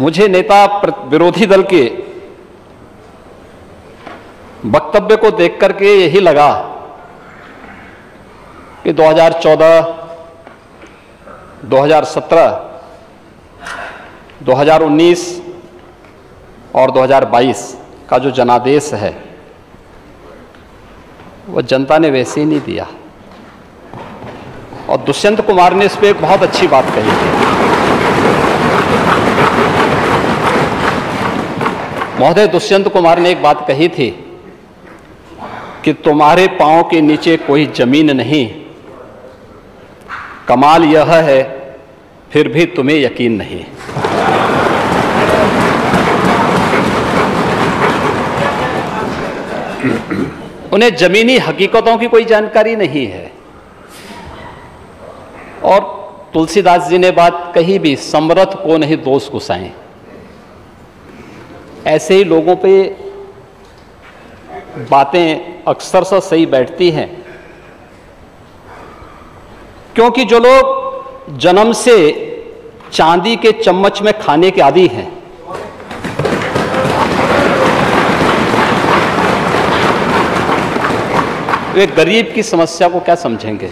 मुझे नेता विरोधी दल के वक्तव्य को देख करके यही लगा कि 2014, 2017, 2019 और 2022 का जो जनादेश है वो जनता ने वैसे ही नहीं दिया। और दुष्यंत कुमार ने इस पर एक बहुत अच्छी बात कही। महोदय, दुष्यंत कुमार ने एक बात कही थी कि तुम्हारे पाँव के नीचे कोई ज़मीन नहीं। कमाल यह है, फिर भी तुम्हें यकीन नहीं। उन्हें जमीनी हकीकतों की कोई जानकारी नहीं है। और तुलसीदास जी ने बात कही भी, समरथ को नहीं, दोष घुसाएँ ऐसे ही लोगों पे बातें अक्सर सा सही बैठती हैं। क्योंकि जो लोग जन्म से चांदी के चम्मच में खाने के आदि हैं, वे गरीब की समस्या को क्या समझेंगे?